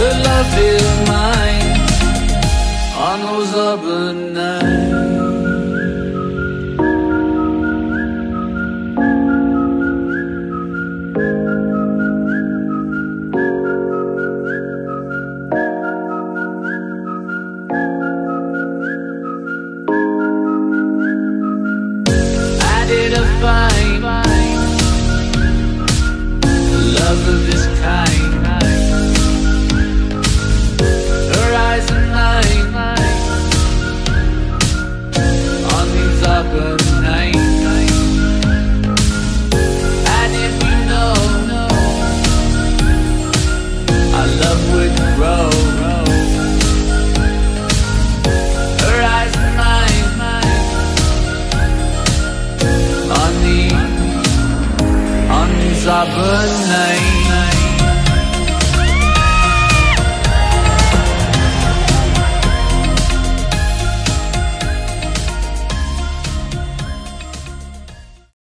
the love is mine on those other nights. Bye. night. And if you know Our love grow Her eyes mine On the On this night.